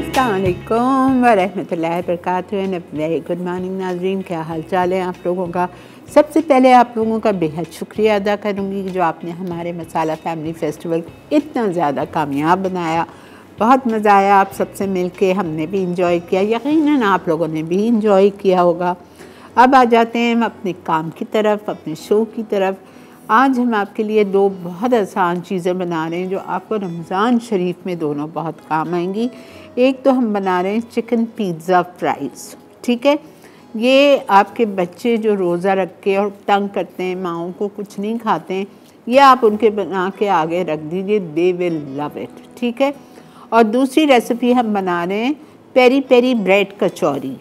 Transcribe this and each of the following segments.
अस्सलाम वरहमतुल्लाहि वरक वेरी गुड मॉर्निंग नाजरीन। क्या हाल चाल है आप लोगों का? सबसे पहले आप लोगों का बेहद शुक्रिया अदा करूँगी जो आपने हमारे मसाला फैमिली फेस्टिवल इतना ज़्यादा कामयाब बनाया। बहुत मज़ा आया आप सबसे मिल के हमने भी इंजॉय किया। यकीन आप लोगों ने भी इंजॉय किया होगा। अब आ जाते हैं हम अपने काम की तरफ़, अपने शो की तरफ़। आज हम आपके लिए दो बहुत आसान चीज़ें बना रहे हैं जो आपको रमज़ान शरीफ में दोनों बहुत काम आएँगी। एक तो हम बना रहे हैं चिकन पिज़्ज़ा फ्राइज़, ठीक है? ये आपके बच्चे जो रोज़ा रख के और तंग करते हैं, माओ को कुछ नहीं खाते हैं, ये आप उनके बना के आगे रख दीजिए दे विल लव इट ठीक है? और दूसरी रेसिपी हम बना रहे हैं peri peri bread kachori.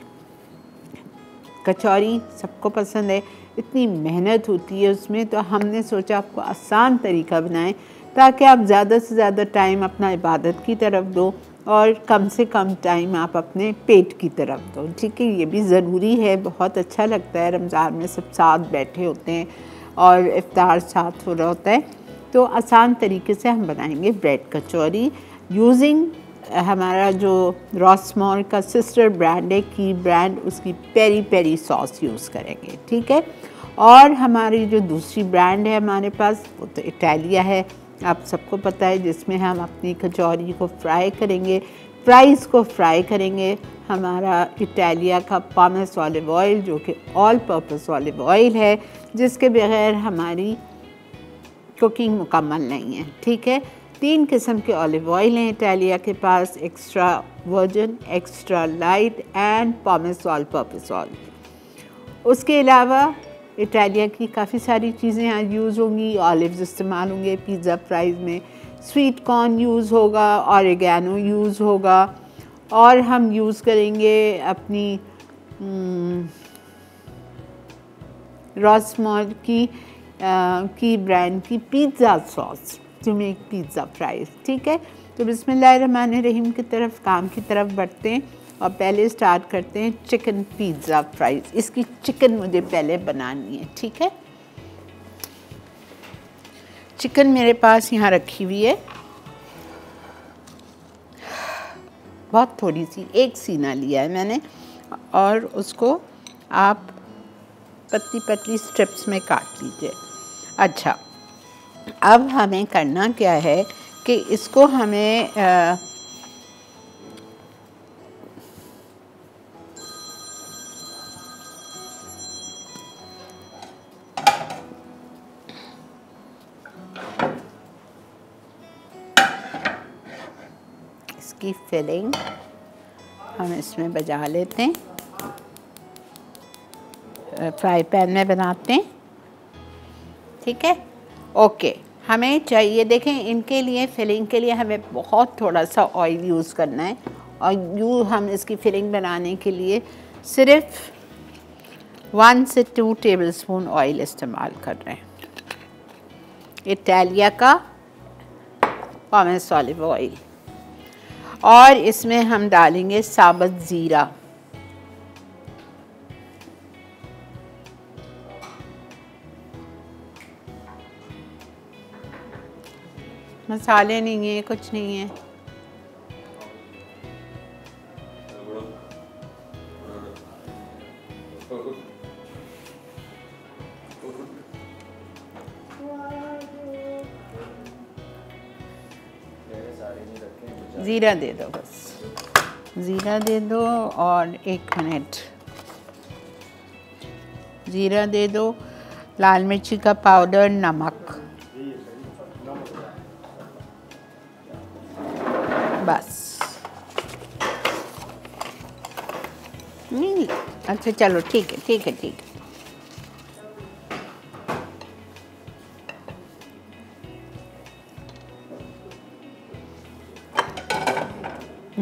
Kachori सबको पसंद है, इतनी मेहनत होती है उसमें तो हमने सोचा आपको आसान तरीका बनाएँ, ताकि आप ज़्यादा से ज़्यादा टाइम अपना इबादत की तरफ़ दो। और कम से कम टाइम आप अपने पेट की तरफ़ दो। ठीक है, ये भी ज़रूरी है, बहुत अच्छा लगता है रमज़ान में सब साथ बैठे होते हैं और इफ़ार साथ हो रहा होता है। तो आसान तरीके से हम बनाएँगे ब्रेड कचौरी यूजिंग हमारा जो रॉसमॉल का सिस्टर ब्रांड है की ब्रांड उसकी पेरी पेरी सॉस यूज़ करेंगे। ठीक है? और हमारी जो दूसरी ब्रांड है हमारे पास, वो तो इटालिया है। आप सबको पता है, जिसमें हम अपनी कचौरी को फ्राई करेंगे फ्राइज़ को फ्राई करेंगे। हमारा इटालिया का पामस ऑलिव ऑयल जो कि ऑल पर्पस ऑलिव ऑयल है, जिसके बगैर हमारी कुकिंग मुकम्मल नहीं है, ठीक है? तीन किस्म के ऑलिव ऑयल हैं इटालिया के पास extra virgin extra light and pomace all purpose oil उसके अलावा इटालिया की काफ़ी सारी चीज़ें यहाँ यूज़ होंगी ऑलिव्स इस्तेमाल होंगे पिज़्ज़ा फ्राइज़ में स्वीट कॉर्न यूज़ होगा ऑरिगेनो यूज़ होगा और हम यूज़ करेंगे अपनी रॉसमॉल हम्म, की आ, की ब्रांड की pizza sauce to make pizza fries ठीक है? तो बिसमान रहीम की तरफ़ काम की तरफ़ बढ़ते हैं। और पहले स्टार्ट करते हैं चिकन पिज़्ज़ा फ्राइज़ इसकी चिकन मुझे पहले बनानी है ठीक है? चिकन मेरे पास यहाँ रखी हुई है। बहुत थोड़ी सी एक सीना लिया है मैंने और उसको आप पतली पतली स्ट्रिप्स में काट लीजिए। अच्छा अब हमें करना क्या है कि इसको हमें आ, फिलिंग हम इसमें बजा लेते हैं। फ्राई पैन में बनाते हैं। ठीक है? ओके, हमें चाहिए, देखें, इनके लिए, फिलिंग के लिए हमें बहुत थोड़ा सा ऑयल यूज़ करना है। और यू, हम इसकी फिलिंग बनाने के लिए सिर्फ़ वन से टू टेबल स्पून ऑयल इस्तेमाल कर रहे हैं। इटालिया का पॉमेस ऑलिव ऑयल और इसमें हम डालेंगे साबत ज़ीरा। मसाले नहीं है कुछ नहीं है। ज़ीरा दे दो बस। ज़ीरा दे दो और एक मिनट। ज़ीरा दे दो, लाल मिर्ची का पाउडर, नमक। बस। नहीं अच्छा चलो, ठीक है ठीक है ठीक है।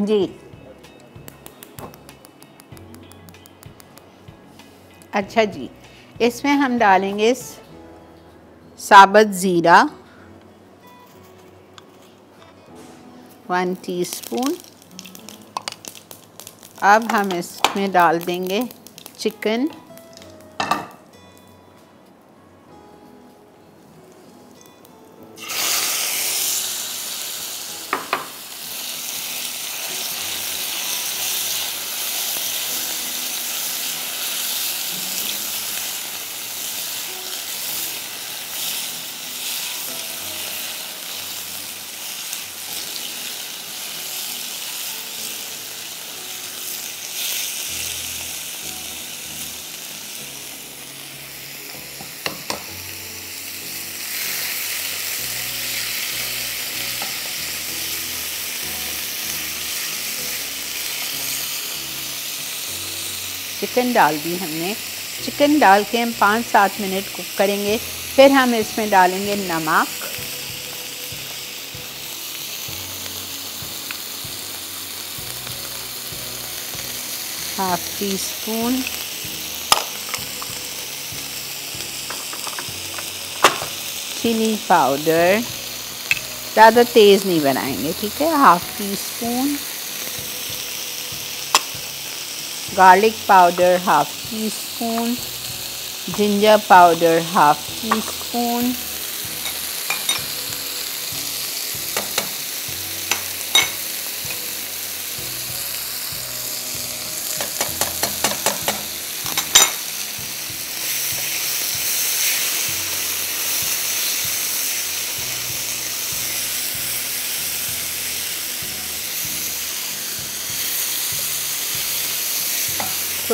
जी। अच्छा जी, इसमें हम डालेंगे साबत ज़ीरा, वन टीस्पून। अब हम इसमें डाल देंगे चिकन। चिकन डाल दी हमने। चिकन डाल के हम पाँच सात मिनट कुक करेंगे। फिर हम इसमें डालेंगे नमक। Half teaspoon chilli powder. ज़्यादा तेज़ नहीं बनाएँगे, ठीक है? Half teaspoon garlic powder half teaspoon ginger powder half teaspoon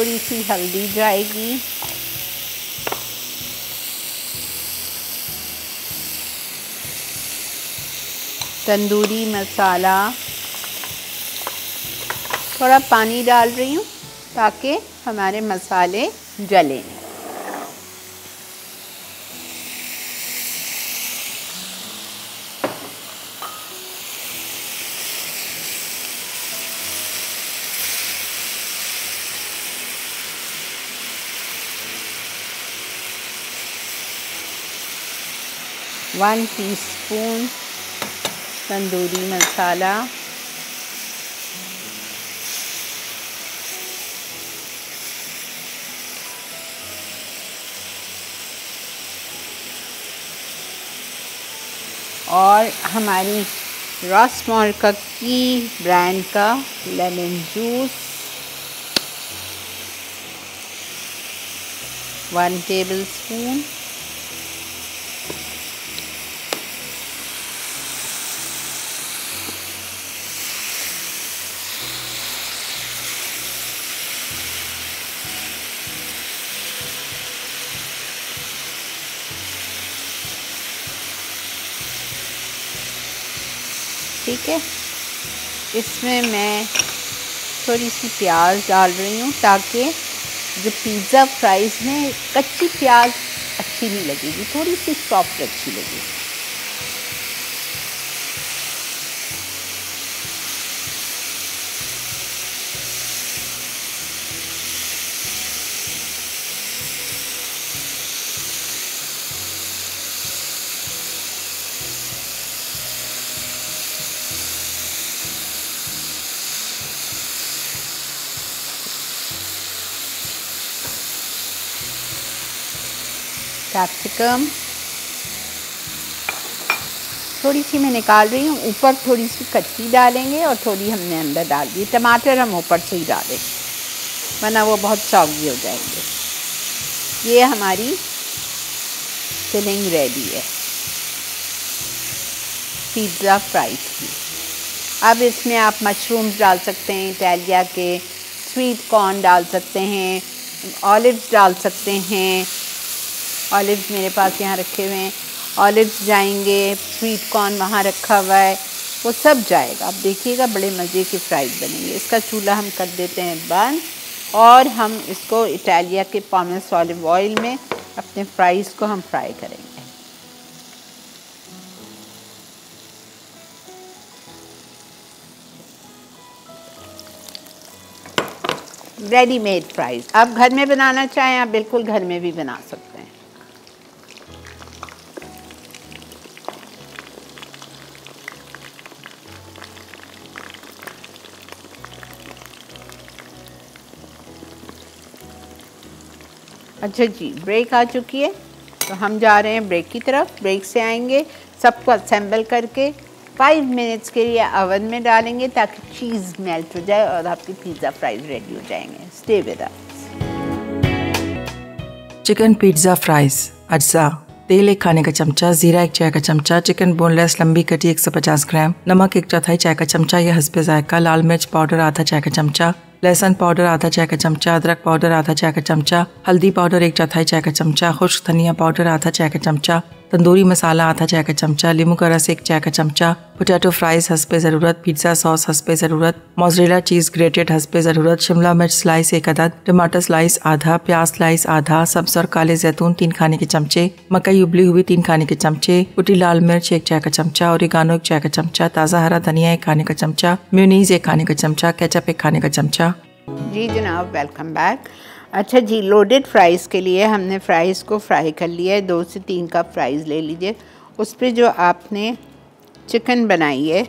थोड़ी सी हल्दी जाएगी। तंदूरी मसाला। थोड़ा पानी डाल रही हूँ ताकि हमारे मसाले जलें। वन टीस्पून तंदूरी मसाला और हमारी रॉस मॉर्का की ब्रांड का lemon juice one tablespoon इसमें मैं थोड़ी सी प्याज डाल रही हूँ ताकि जो पिज़्ज़ा फ्राइज़ में कच्ची प्याज अच्छी नहीं लगेगी थोड़ी सी सॉफ्ट अच्छी लगेगी। कैप्सिकम थोड़ी सी मैं निकाल रही हूँ, ऊपर थोड़ी सी कच्ची डालेंगे और थोड़ी हमने अंदर डाल दी। टमाटर हम ऊपर से ही डालें वरना वो बहुत सॉगी हो जाएँगे। ये हमारी फिलिंग रेडी है। पिज़्ज़ा फ्राई की। अब इसमें आप मशरूम्स डाल सकते हैं इटालिया के स्वीट कॉर्न डाल सकते हैं ऑलिव्स डाल सकते हैं। ऑलिव्स मेरे पास यहाँ रखे हुए हैं। ऑलिव्स जाएँगे स्वीट कॉर्न वहाँ रखा हुआ है। वो सब जाएगा। आप देखिएगा, बड़े मज़े के फ्राइज बनेंगे। इसका चूल्हा हम कर देते हैं बंद और हम इसको इटालिया के पॉमस ऑलिव ऑयल में अपने फ्राइज़ को हम फ्राई करेंगे। रेडीमेड फ्राइज़ आप घर में बनाना चाहें, आप बिल्कुल घर में भी बना सकते अच्छा जी ब्रेक आ चुकी है। तो हम जा रहे हैं ब्रेक की तरफ़। ब्रेक से आएँगे, सबको असेंबल करके फाइव मिनट्स के लिए अवन में डालेंगे ताकि चीज़ मेल्ट हो जाए और आपकी पिज़्ज़ा फ्राइज रेडी हो जाएँगे। Stay with chicken pizza fries अज्जा, तेल एक खाने का चमचा, जीरा एक चाय का चमचा चिकन बोनलेस लंबी कटी 150 ग्राम, नमक एक चौथाई चाय का चमचा या हंसपे जायका, लाल मिर्च पाउडर आधा चाय का चमचा लहसुन पाउडर, आधा चाय का चमचा, अदरक पाउडर, आधा चाय का चमचा, हल्दी पाउडर, एक चौथाई चाय का चमचा, खुश्क धनिया पाउडर, आधा चाय का चमचा। तंदूरी मसाला, आधा चाय का चमचा, लीमू का रस, एक चाय का चमचा पोटैटो फ्राइज हंसपे ज़रूरत पिज़्ज़ा सॉस हंसपे ज़रूरत मोजरेला चीज़ ग्रेटेड हंसपे ज़रूरत, शिमला मिर्च स्लाइस एक अदद, टमाटर स्लाइस आधा, प्याज स्लाइस आधा, सब्ज और काले जैतून तीन खाने के चमचे, मकई उबली हुई तीन खाने के चमचे कुटी लाल मिर्च एक चाय का चमचा और एक चाय का चमचा, ताज़ा हरा धनिया एक खाने का चमचा म्यूनीज एक खाने का चमचा केचप एक खाने का चमचा। जी जनाब वेलकम बैक अच्छा जी लोडेड फ्राइज़ के लिए हमने फ्राइज़ को फ्राई कर लिया है। दो से तीन कप फ्राइज़ ले लीजिए। उस पर जो आपने चिकन बनाई है,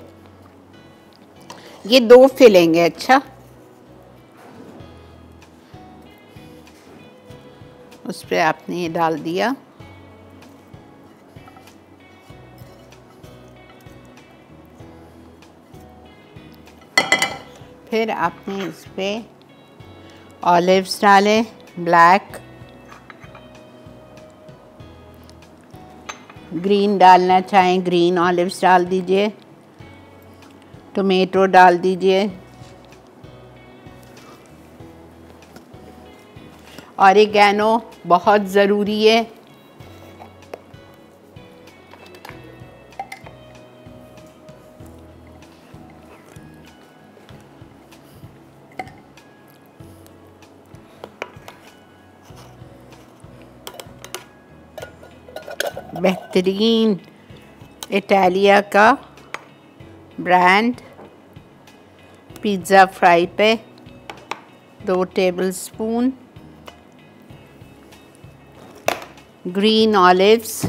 ये दो फिलेंगे अच्छा? उस पर आपने ये डाल दिया। फिर आपने इस पर ऑलिव्स डालें ब्लैक ग्रीन डालना चाहें ग्रीन ऑलिव्स डाल दीजिए टोमेटो डाल दीजिए और ऑरिगेनो बहुत ज़रूरी है बेहतरीन इटालिया का ब्रांड पिज़्ज़ा फ्राई पे दो tablespoon green olives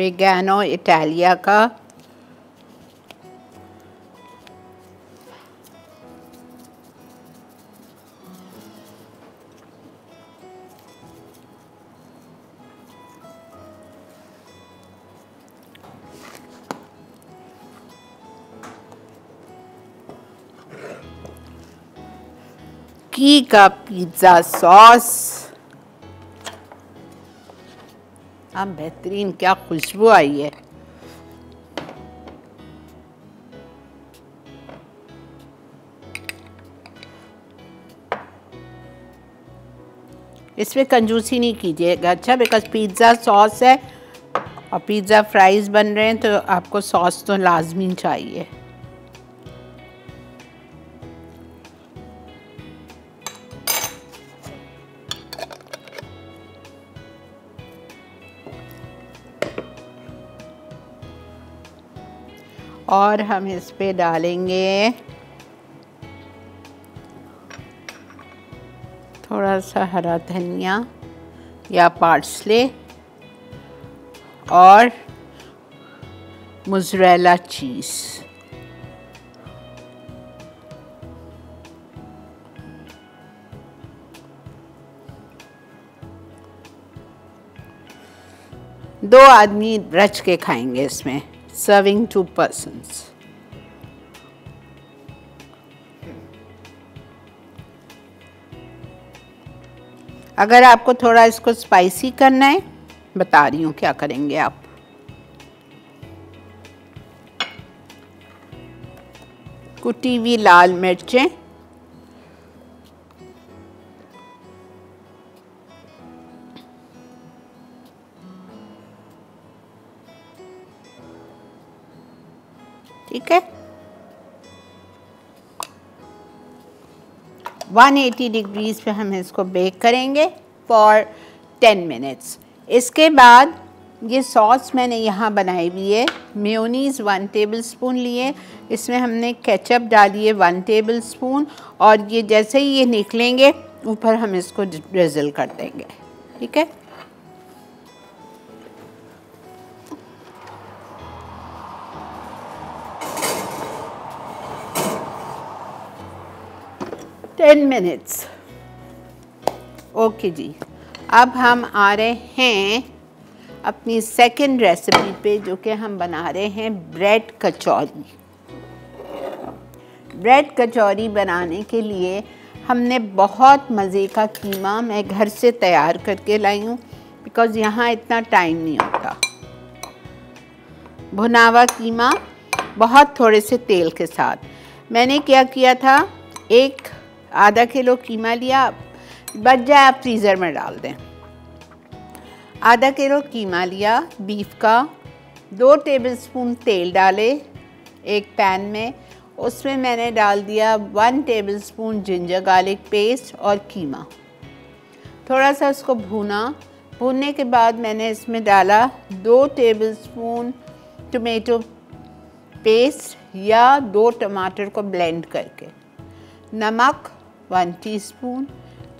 oregano Italia का। की का पिज़्ज़ा सॉस हाँ बेहतरीन, क्या खुशबू आई है। इसमें कंजूसी नहीं कीजिएगा। अच्छा बिकॉज़ पिज़्ज़ा सॉस है और पिज़्ज़ा फ्राइज़ बन रहे हैं तो आपको सॉस तो लाजमी चाहिए। और हम इस पे डालेंगे थोड़ा सा हरा धनिया या पार्सले और मुजरेला चीज़। दो आदमी रच के खाएँगे इसमें। Serving two persons. अगर आपको थोड़ा इसको स्पाइसी करना है, बता रही हूँ क्या करेंगे आप कुटी हुई लाल मिर्चें ठीक है? 180 डिग्रीज पे हम इसको बेक करेंगे फॉर 10 मिनट्स इसके बाद ये सॉस मैंने यहाँ बनाई हुई है। मेयोनीज़ वन टेबल स्पून लिए। इसमें हमने केचप डाली है वन टेबल स्पून और ये जैसे ही ये निकलेंगे, ऊपर हम इसको ड्रिजल कर देंगे। ठीक है? Ten minutes. ओके जी। अब हम आ रहे हैं अपनी सेकंड रेसिपी पे, जो कि हम बना रहे हैं ब्रेड कचौरी। ब्रेड कचौरी बनाने के लिए हमने बहुत मज़े का कीमा मैं घर से तैयार करके लाई हूँ बिकॉज़ यहाँ इतना टाइम नहीं होता। भुनावा कीमा बहुत थोड़े से तेल के साथ। मैंने क्या किया था? एक आधा किलो कीमा लिया, बच जाए आप फ्रीज़र में डाल दें। आधा किलो कीमा लिया बीफ का, दो टेबलस्पून तेल डाले एक पैन में, उसमें मैंने डाल दिया one tablespoon ginger garlic paste और कीमा। थोड़ा सा उसको भूना, भूनने के बाद मैंने इसमें डाला दो टेबलस्पून टोमेटो पेस्ट या दो टमाटर को ब्लेंड करके। नमक one teaspoon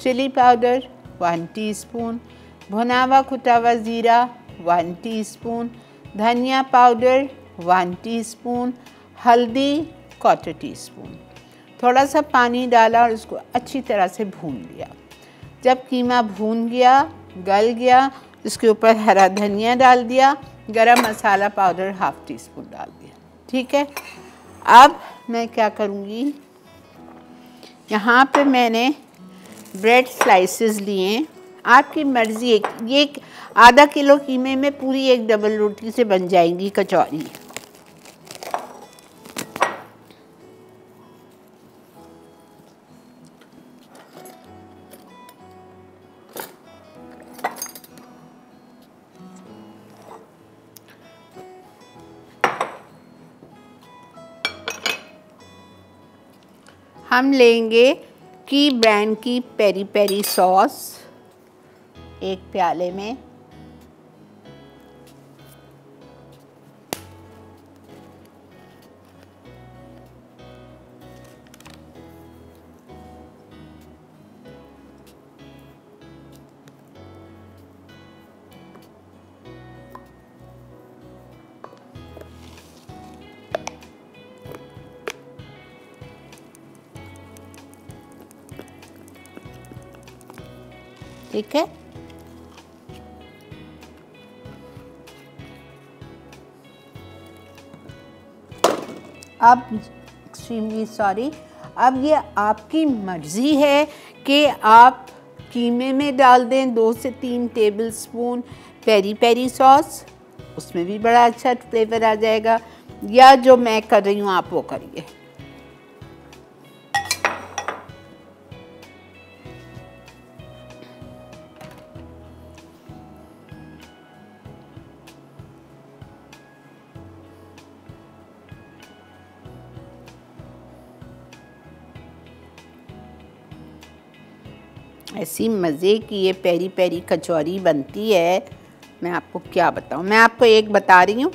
chilli powder one teaspoon भुना हुआ कुटा हुआ ज़ीरा वन टीस्पून, धनिया पाउडर वन टीस्पून, हल्दी क्वार्टर टी स्पून थोड़ा सा पानी डाला और उसको अच्छी तरह से भून लिया। जब कीमा भून गया, गल गया, उसके ऊपर हरा धनिया डाल दिया, garam masala powder half teaspoon डाल दिया। ठीक है? अब मैं क्या करूँगी? यहाँ पे मैंने ब्रेड स्लाइसेस लिए हैं। आपकी मर्ज़ी, एक, ये आधा किलो कीमे में पूरी एक डबल रोटी से बन जाएँगी कचौरी। हम लेंगे की ब्रांड की पेरी पेरी सॉस एक प्याले में। ठीक है? अब एक्सट्रीमली सॉरी अब ये आपकी मर्ज़ी है कि आप कीमे में डाल दें दो से तीन tablespoon peri peri sauce उसमें भी बड़ा अच्छा फ्लेवर आ जाएगा, या जो मैं कर रही हूँ आप वो करिए। ऐसी मज़े की ये पेरी पेरी कचौरी बनती है। मैं आपको क्या बताऊँ? मैं आपको एक बता रही हूँ,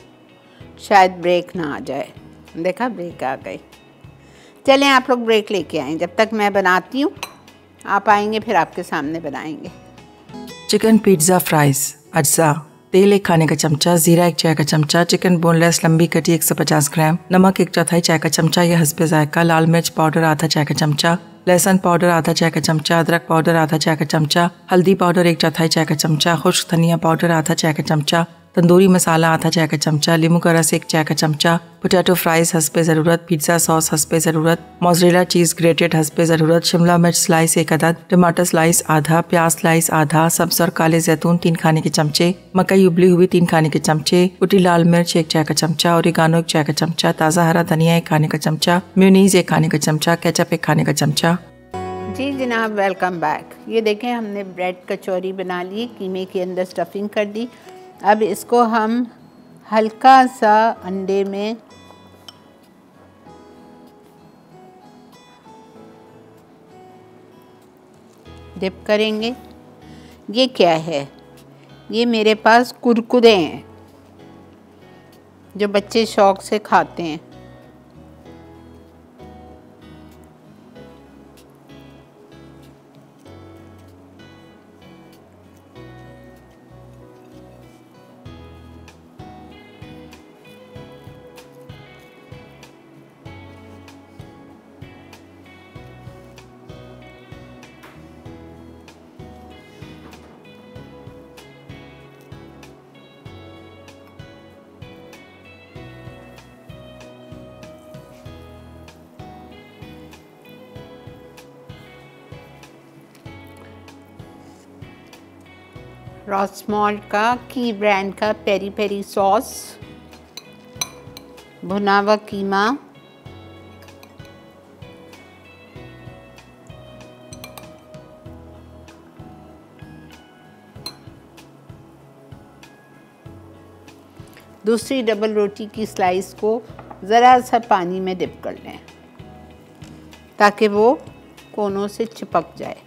शायद ब्रेक ना आ जाए। देखा ब्रेक आ गई। चलें, आप लोग ब्रेक लेके आएँ। जब तक मैं बनाती हूँ, आप आएँगे, फिर आपके सामने बनाएँगे। चिकन पिज़्ज़ा फ्राइज़ अज्जा। तेल एक खाने का चमचा, जीरा एक चाय का चमचा चिकन बोनलेस लंबी कटी 150 ग्राम, नमक एक चौथाई चाय का चमचा या हंसपे जायका, लाल मिर्च पाउडर आधा चाय का चमचा। लहसुन पाउडर, आधा चाय का चमचा, अदरक पाउडर, आधा चाय का चमचा, हल्दी पाउडर, एक चौथाई चाय का चमचा, खुश्क धनिया पाउडर, आधा चाय का चमचा तंदूरी मसाला, आधा चाय का चमचा लींबू का रस, एक चाय का चमचा पोटैटो फ्राइज हंसपे ज़रूरत पिज़्ज़ा सॉस हंसपे ज़रूरत मोजरेला चीज़ ग्रेटेड हंसपे ज़रूरत, शिमला मिर्च स्लाइस एक अदद, टमाटर स्लाइस आधा, प्याज स्लाइस आधा, सब्ज और काले जैतून तीन खाने के चमचे, मकई उबली हुई तीन खाने के चमचे कुटी लाल मिर्च एक चाय का चमचा और एक चाय का चमचा, ताज़ा हरा धनिया एक खाने का चमचा म्यूनीज एक खाने का चमचा केचप एक खाने का चमचा। जी जनाब वेलकम बैक ये देखें, हमने ब्रेड कचौरी बना ली, कीमे के अंदर स्टफिंग कर दी अब इसको हम हल्का सा अंडे में डिप करेंगे। ये क्या है? ये मेरे पास कुरकुरे हैं, जो बच्चे शौक से खाते हैं। रॉसमॉल्ट का की ब्रांड का पेरी पेरी सॉस भुना हुआ कीमा, दूसरी डबल रोटी की स्लाइस को ज़रा सा पानी में डिप कर लें ताकि वो कोनों से चिपक जाए।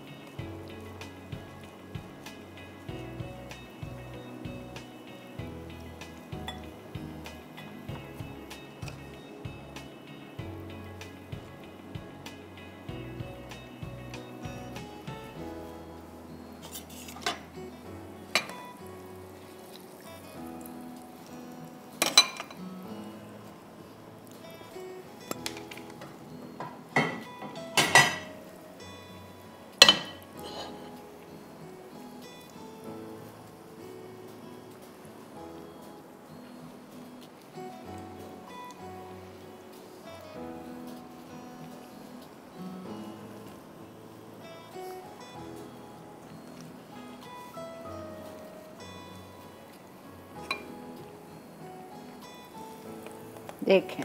देखें।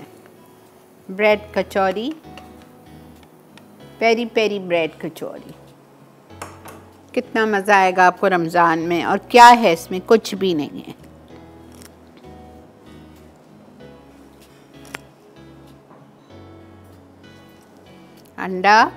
Bread kachori, peri peri bread kachori. कितना मज़ा आएगा आपको रमज़ान में और क्या है इसमें? कुछ भी नहीं है। अंडा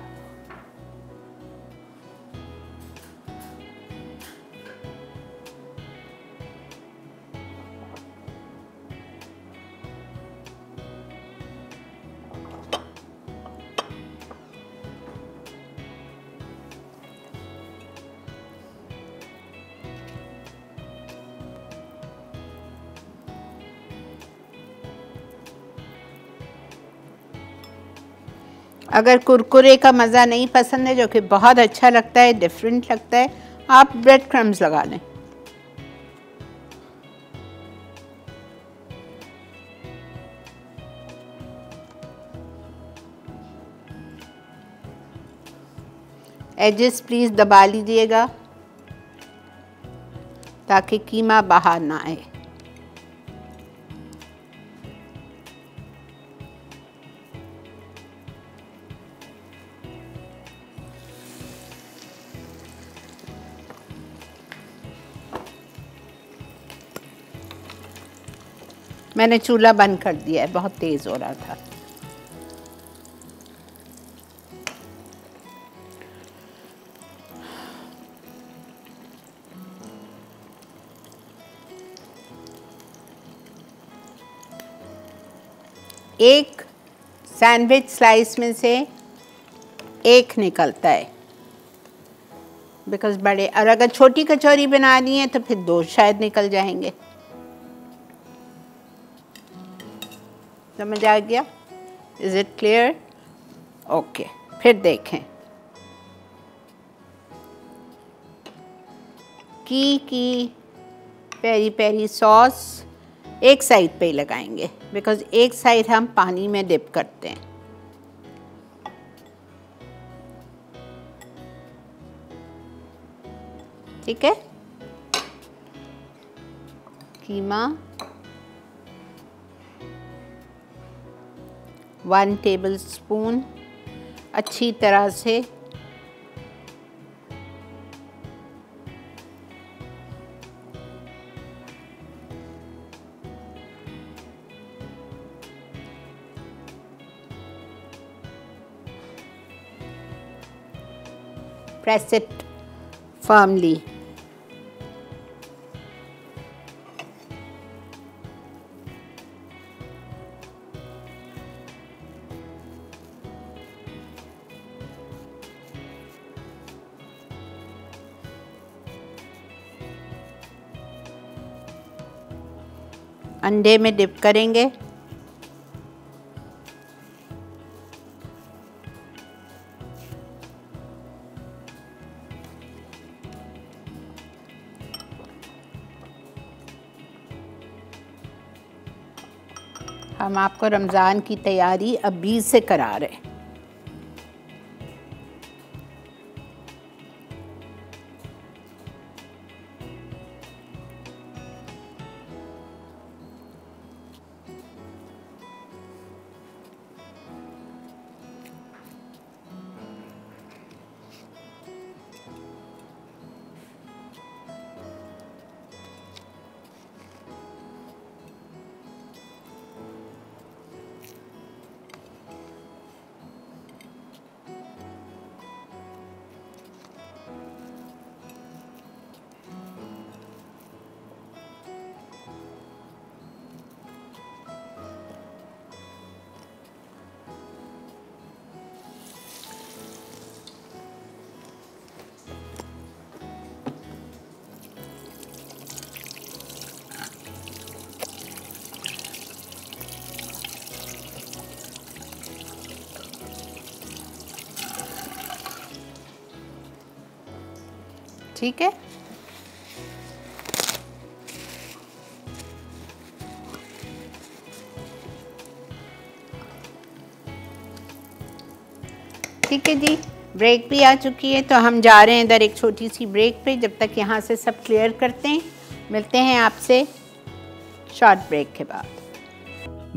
अगर कुरकुरे का मज़ा नहीं पसंद है, जो कि बहुत अच्छा लगता है डिफरेंट लगता है, आप ब्रेड क्रम्स लगा लें। एजेस प्लीज़ दबा लीजिएगा, ताकि कीमा बाहर ना आए। मैंने चूल्हा बंद कर दिया है, बहुत तेज़ हो रहा था। एक सैंडविच स्लाइस में से एक निकलता है। बिकॉज़ बड़े, और अगर छोटी कचौरी बनानी है तो फिर दो शायद निकल जाएँगे। समझ आ गया। इज़ इट क्लियर ओके फिर देखें। की की पेरी पेरी सॉस एक साइड पे ही लगाएँगे बिकॉज़ एक साइड हम पानी में डिप करते हैं। ठीक है? कीमा? वन टेबल स्पून अच्छी तरह से press it firmly. अंडे में डिप करेंगे। हम आपको रमज़ान की तैयारी अभी से करा रहे ठीक है? ठीक है जी ब्रेक भी आ चुकी है तो हम जा रहे हैं इधर एक छोटी सी ब्रेक पे, जब तक यहाँ से सब क्लियर करते हैं। मिलते हैं आपसे शॉर्ट ब्रेक के बाद।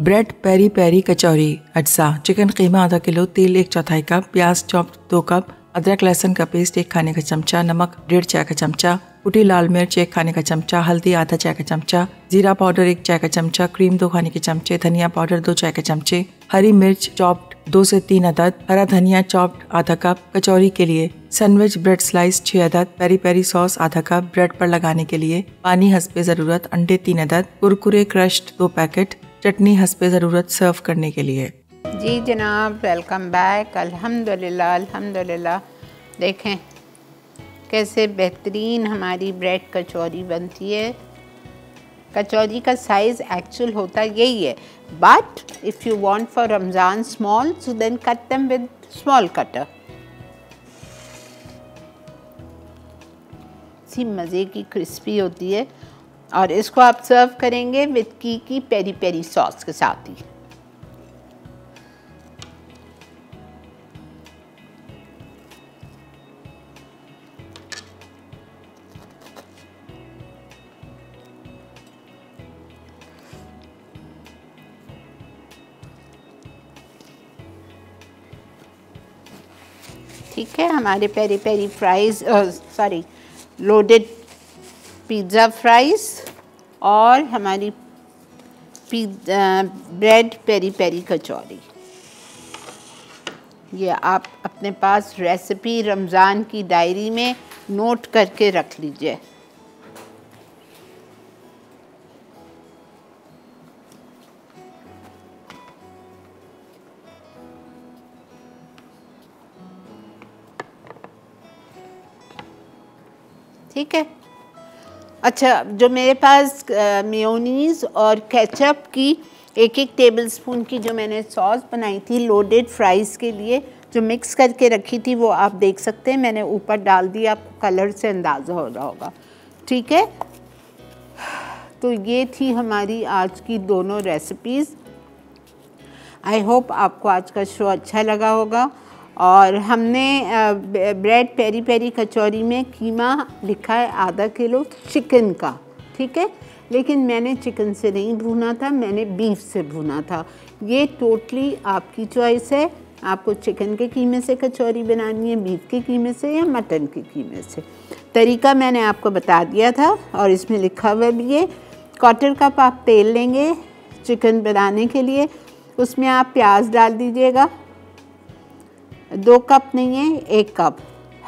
ब्रेड पेरी पेरी कचौरी अज्जा चिकन कीमा आधा किलो तेल एक चौथाई कप प्याज चॉप दो कप अदरक, लहसुन का पेस्ट, एक खाने का चमचा, नमक, डेढ़ चाय का चमचा, कुटी लाल मिर्च, एक खाने का चमचा, हल्दी, आधा चाय का चमचा, जीरा पाउडर, एक चाय का चमचा, क्रीम, दो खाने के चमचे, धनिया पाउडर, दो चाय के चमचे, हरी मिर्च चॉप्ड दो से तीन अदद, हरा धनिया चॉप्ड आधा कप, कचौरी के लिए सैंडविच ब्रेड स्लाइस छह अदद पेरी पेरी सॉस आधा कप ब्रेड पर लगाने के लिए पानी हंसपे ज़रूरत, अंडे तीन अदद, कुरकुरे क्रश्ड दो पैकेट, चटनी हंसपे ज़रूरत सर्व करने के लिए। जी जनाब वेलकम बैक अल्हम्दुलिल्लाह अल्हम्दुलिल्लाह। देखें, कैसे बेहतरीन हमारी ब्रेड कचौरी बनती है। कचौरी का साइज़ एक्चुअल होता यही है। But if you want for Ramzan small so then cut them with small cutter सी मज़े की क्रिस्पी होती है। और इसको आप सर्व करेंगे विद की की पेरी पेरी सॉस के साथ ही। ठीक है, हमारे peri peri fries sorry loaded pizza fries और हमारी ब्रेड पेरी पेरी कचौरी ये आप अपने पास रेसिपी रमज़ान की डायरी में नोट करके रख लीजिए। अच्छा जो मेरे पास मेयोनीज़ और केचप की एक एक टेबल स्पून की जो मैंने सॉस बनाई थी लोडेड फ्राइज़ के लिए, जो मिक्स करके रखी थी, वो आप देख सकते हैं। मैंने ऊपर डाल दिया आपको कलर से अंदाज़ा हो रहा होगा। ठीक है? तो ये थी हमारी आज की दोनों रेसिपीज़ आई होप आपको आज का शो अच्छा लगा होगा। और हमने ब्रेड पेरी पेरी कचौरी में कीमा लिखा है आधा किलो चिकन का, ठीक है? लेकिन मैंने चिकन से नहीं भूना था, मैंने बीफ से भूना था। ये टोटली आपकी चॉइस है। आपको चिकन के कीमे से कचौरी बनानी है, बीफ के कीमे से या मटन के कीमे से। तरीका मैंने आपको बता दिया था और इसमें लिखा हुआ भी है। क्वार्टर कप आप तेल लेंगे चिकन बनाने के लिए। उसमें आप प्याज डाल दीजिएगा। दो कप नहीं है, एक कप।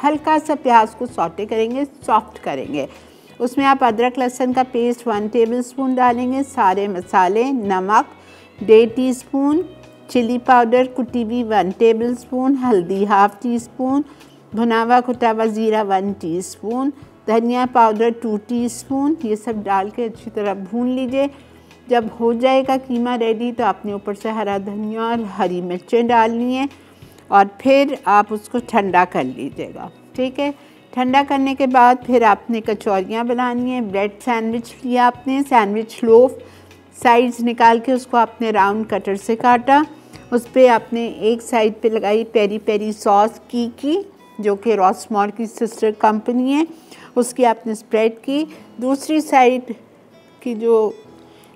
हल्का सा प्याज को सॉटे करेंगे, सॉफ्ट करेंगे। उसमें आप अदरक लहसुन का पेस्ट वन टेबल स्पून डालेंगे, सारे मसाले, नमक, डेढ़ टी स्पून चिली पाउडर कुटी हुई वन टेबल स्पून हल्दी हाफ़ टी स्पून भुनावा कुटावा ज़ीरा वन टी स्पून धनिया पाउडर टू टी स्पून ये सब डाल के अच्छी तरह भून लीजिए। जब हो जाएगा कीमा रेडी तो आपने ऊपर से हरा धनिया और हरी मिर्चें डालनी है। और फिर आप उसको ठंडा कर लीजिएगा। ठीक है? ठंडा करने के बाद फिर आपने कचौरियाँ बनानी है, ब्रेड सैंडविच लिया आपने, सैंडविच लोफ, साइड्स निकाल के उसको आपने राउंड कटर से काटा। उस पर आपने एक साइड पे लगाई पेरी पेरी सॉस की की, जो कि रॉसमॉर की सिस्टर कंपनी है। उसकी आपने स्प्रेड की। दूसरी साइड की जो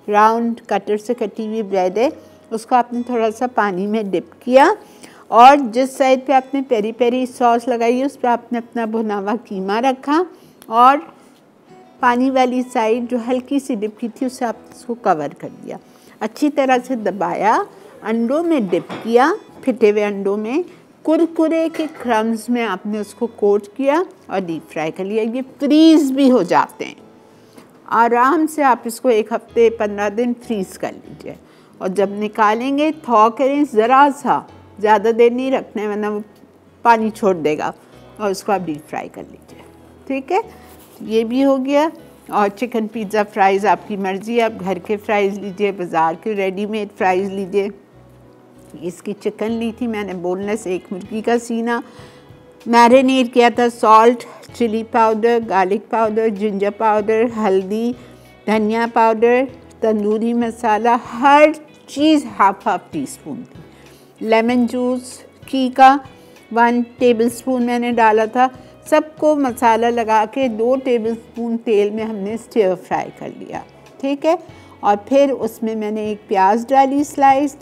राउंड कटर से कटी हुई ब्रेड है, उसको आपने थोड़ा सा पानी में डिप किया। और जिस साइड पे आपने पेरी पेरी सॉस लगाई उस पर आपने अपना भुनावा कीमा रखा और पानी वाली साइड जो हल्की सी डिप की थी, उसे आप उसको कवर कर दिया। अच्छी तरह से दबाया, अंडों में डिप किया, फिटे हुए अंडों में। कुरकुरे के क्रम्स में आपने उसको कोट किया और डीप फ्राई कर लिया। ये फ्रीज़ भी हो जाते हैं। आराम से आप इसको एक हफ़्ते, पंद्रह दिन फ्रीज़ कर लीजिए। और जब निकालेंगे थॉ करें, ज़रा सा ज़्यादा देर नहीं रखना वरना वो पानी छोड़ देगा। और उसको आप डीप फ्राई कर लीजिए। ठीक है? ये भी हो गया। और चिकन पिज़्ज़ा फ्राइज़ आपकी मर्ज़ी आप घर के फ्राइज़ लीजिए, बाज़ार के रेडीमेड फ्राइज़ लीजिए। इसकी चिकन ली थी मैंने बोनलेस एक मुर्गी का सीना। मैरिनेट किया था salt chilli powder garlic powder ginger powder हल्दी, धनिया पाउडर तंदूरी मसाला, हर चीज़ हाफ़ हाफ़ टी स्पून थी। लेमन जूस, घी का वन टेबल स्पून मैंने डाला था। सबको मसाला लगा के दो टेबल स्पून तेल में हमने स्टेयर फ्राई कर लिया, ठीक है? और फिर उसमें मैंने एक प्याज डाली स्लाइस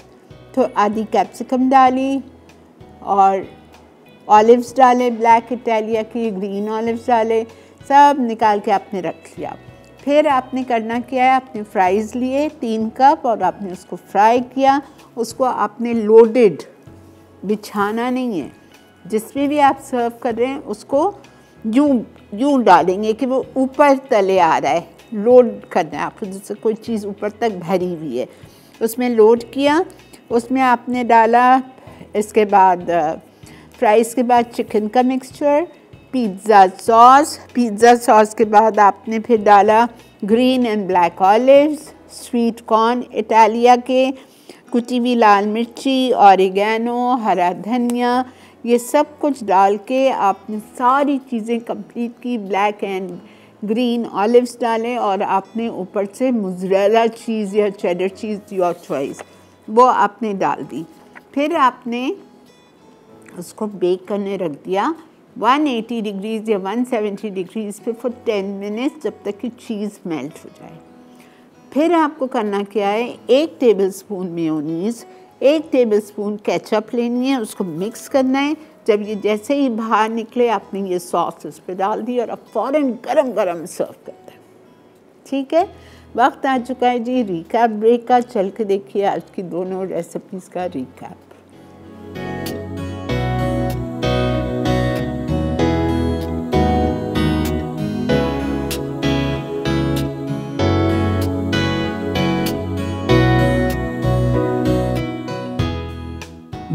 तो आधी कैप्सिकम डाली और ऑलिव्स डाले ब्लैक इटालिया की ग्रीन ऑलिव्स डाले, सब निकाल के आपने रख लिया। फिर आपने करना क्या है? आपने फ्राइज़ लिए तीन कप और आपने उसको फ्राई किया। उसको आपने लोडेड बिछाना नहीं है। जिसमें भी आप सर्व कर रहे हैं, उसको यूँ यूँ डालेंगे कि वो ऊपर तले आ रहा है। लोड करना है आपको जैसे कोई चीज़ ऊपर तक भरी हुई है। उसमें लोड किया, उसमें आपने डाला, इसके बाद फ्राइज़ के बाद चिकन का mixture pizza sauce pizza sauce के बाद आपने फिर डाला green and black olives sweet corn Italia के कुटी हुई लाल मिर्ची औरगैनो हरा धनिया, ये सब कुछ डाल के आपने सारी चीज़ें कंप्लीट की ब्लैक एंड ग्रीन ऑलिव्स डालें और आपने ऊपर से मुजरेला चीज़ या चेडर चीज़ योर चॉइस वो आपने डाल दी। फिर आपने उसको बेक करने रख दिया। 180 डिग्रीज़ या 170 डिग्रीज़ पे फॉर 10 मिनट्स जब तक कि चीज़ मेल्ट हो जाए। फिर आपको करना क्या है, एक टेबल स्पून मेयोनीज़ एक टेबल स्पून केचप लेनी है, उसको मिक्स करना है। जब ये जैसे ही बाहर निकले, आपने ये सॉस उस पर डाल दी और अब फ़ौर गरम गरम सर्व करते हैं। ठीक है? वक्त आ चुका है जी रिकैप ब्रेक का। चल के देखिए आज की दोनों रेसिपीज़ का recap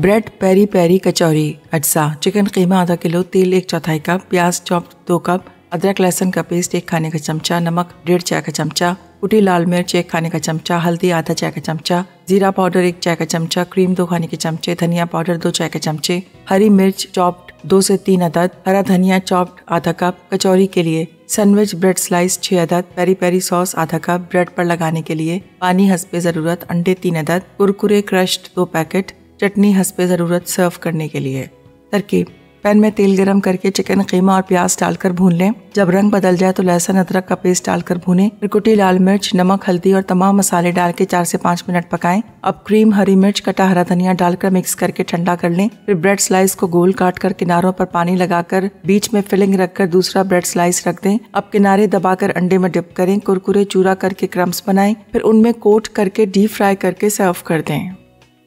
bread, peri peri, kachori, अज्जा, चिकन, कीमा, आधा किलो, तेल, एक चौथाई कप, प्याज, चॉप, दो कप, अदरक, लहसुन का पेस्ट, एक खाने का चमचा, नमक, डेढ़ चाय का चमचा, कुटी लाल मिर्च, एक खाने का चमचा, हल्दी, आधा चाय का चमचा, जीरा पाउडर, एक चाय का चमचा, क्रीम, दो खाने के चमचे, धनिया पाउडर, दो चाय के चमचे, हरी मिर्च, चॉप्ड, दो से तीन अदद, हरा धनिया, चॉप्ड, आधा कप, कचौरी के लिए, सैंडविच, ब्रेड स्लाइस, छह अदद, पेरी पेरी सॉस, आधा कप, ब्रेड पर लगाने के लिए, पानी, हंसपे ज़रूरत, अंडे, तीन अदद, कुरकुरे, क्रश्ड, दो पैकेट चटनी हंसपे ज़रूरत सर्व करने के लिए। तरकीब। पैन में तेल गरम करके चिकन, कीमा और प्याज डालकर भून लें। जब रंग बदल जाए तो लहसुन, अदरक का पेस्ट डालकर भूनें। फिर कुटी लाल मिर्च, नमक, हल्दी और तमाम मसाले डाल के चार से पाँच मिनट पकाएँ। अब क्रीम, हरी मिर्च, कटा हरा धनिया डालकर मिक्स करके ठंडा कर लें। फिर ब्रेड स्लाइस को गोल काट कर किनारों पर पानी लगाकर बीच में फिलिंग रखकर दूसरा ब्रेड स्लाइस रख दें। अब किनारे दबाकर अंडे में डिप करें। कुरकुरे चूरा करके क्रम्स बनाएँ। फिर उनमें कोट करके डीप फ्राई करके सर्व कर दें।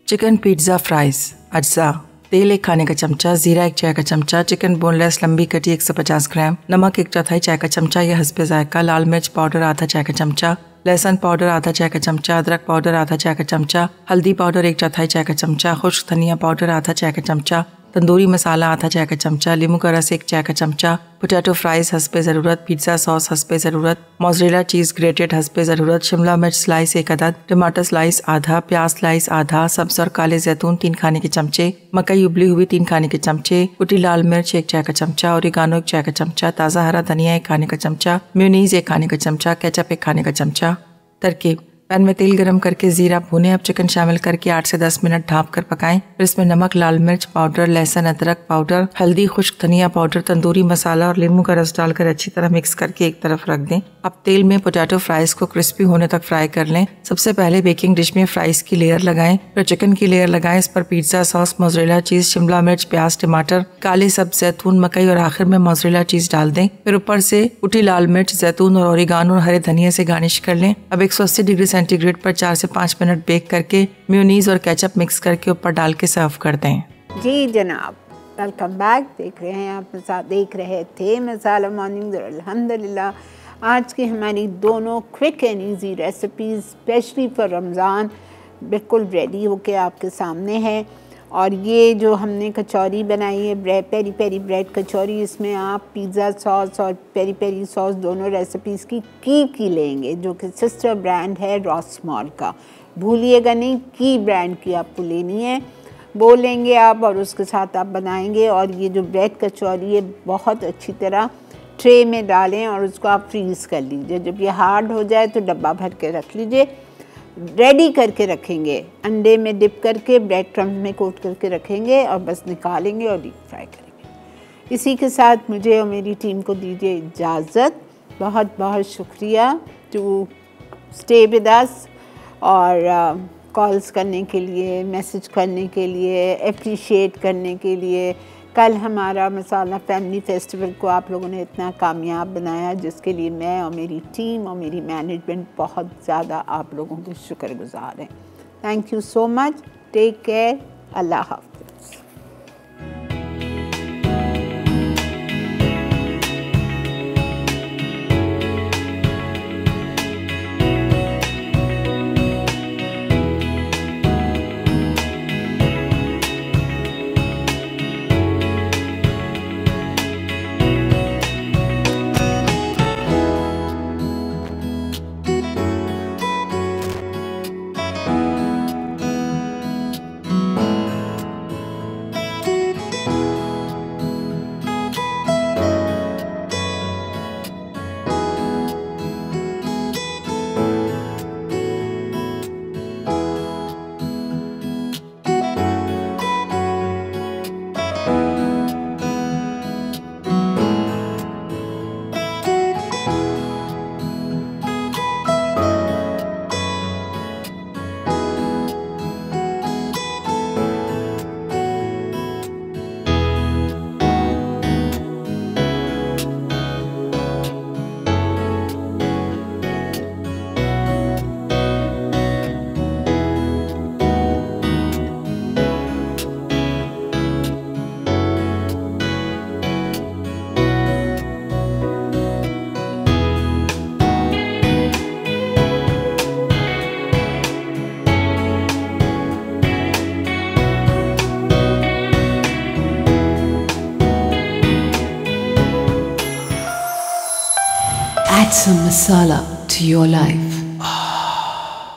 Chicken pizza fries. अज्जा, तेल एक खाने का चमचा, जीरा एक चाय का चमचा, चिकन बोनलेस, लंबी कटी 150 ग्राम, नमक एक चौथाई चाय का चमचा या हंसपे जायका, लाल मिर्च पाउडर आधा चाय का चमचा, लहसन पाउडर आधा चाय का चमचा, अदरक पाउडर आधा चाय का चमचा, हल्दी पाउडर एक चौथाई चाय का चमचा, खुश्क धनिया पाउडर आधा चाय का चमचा तंदूरी मसाला, आधा चाय का चमचा, लीमू का रस, एक चाय का चमचा पोटैटो फ्राइज हंसपे ज़रूरत पिज़्ज़ा सॉस हंसपे ज़रूरत मोजरेला चीज़ ग्रेटेड हंसपे ज़रूरत, शिमला मिर्च स्लाइस एक अदद, टमाटर स्लाइस आधा, प्याज स्लाइस आधा, सब्ज और काले जैतून, तीन खाने के चमचे, मकई उबली हुई तीन खाने के चमचे, कुटी लाल मिर्च, एक चाय का चमचा और एक चाय का चमचा, ताज़ा हरा धनिया, एक खाने का चमचा म्यूनीज एक खाने का चमचा केचप एक खाने का चमचा तरकीब पैन में तेल गरम करके जीरा भुने, अब चिकन शामिल करके आठ से दस मिनट ढाँप कर पकाएँ। फिर इसमें नमक, लाल मिर्च पाउडर लहसुन, अदरक पाउडर हल्दी, खुश्क धनिया पाउडर तंदूरी मसाला और लींबू का रस डालकर अच्छी तरह मिक्स करके एक तरफ़ रख दें। अब तेल में पोटैटो फ्राइज को क्रिस्पी होने तक फ्राई कर लें। सबसे पहले बेकिंग डिश में फ्राइज की लेयर लगाएँ। फिर चिकन की लेयर लगाएँ। इस पर पिज्जा सॉस मोजरेला चीज़ शिमला मिर्च, प्याज, टमाटर, काले सब जैतून, मकई और आखिर में मोजरेला चीज़ डाल दें। फिर ऊपर से उठी लाल मिर्च, जैतून और ओरिगानो और हरे धनिया से गार्निश कर लें। अब एक डिग्री सेंटीग्रेड पर चार से पाँच मिनट बेक करके म्यूनीज और केचप मिक्स करके ऊपर डाल के सर्व कर दें। जी, जनाब। Welcome back. देख रहे हैं आप देख रहे थे मसाला मॉर्निंग अलहमदिल्ला आज की हमारी दोनों quick and easy recipes specially for Ramzan बिल्कुल रेडी होके आपके सामने है। और ये जो हमने कचौरी बनाई है bread peri peri bread kachori, इसमें आप पिज़्ज़ा सॉस और पेरी पेरी सॉस दोनों रेसिपीज़ की की की लेंगे, जो कि सिस्टर ब्रांड है रॉसमॉल का। भूलिएगा नहीं, की ब्रांड की आपको लेनी है। बोलेंगे आप और उसके साथ आप बनाएँगे और ये जो ब्रेड कचौरी है, बहुत अच्छी तरह ट्रे में डालें और उसको आप फ्रीज़ कर लीजिए। जब ये हार्ड हो जाए तो डब्बा भर के रख लीजिए। रेडी करके रखेंगे। अंडे में डिप करके ब्रेड क्रम्स में कोट करके रखेंगे और बस निकालेंगे और डीप फ्राई करेंगे। इसी के साथ मुझे और मेरी टीम को दीजिए इजाज़त। बहुत बहुत शुक्रिया टू स्टे विद अस और कॉल्स uh, करने के लिए मैसेज करने के लिए अप्रिशिएट करने के लिए। कल हमारा मसाला फैमिली फेस्टिवल को आप लोगों ने इतना कामयाब बनाया, जिसके लिए मैं और मेरी टीम और मेरी मैनेजमेंट बहुत ज़्यादा आप लोगों के शुक्रगुजार हैं। Thank you so much take care Allah half masala to your life.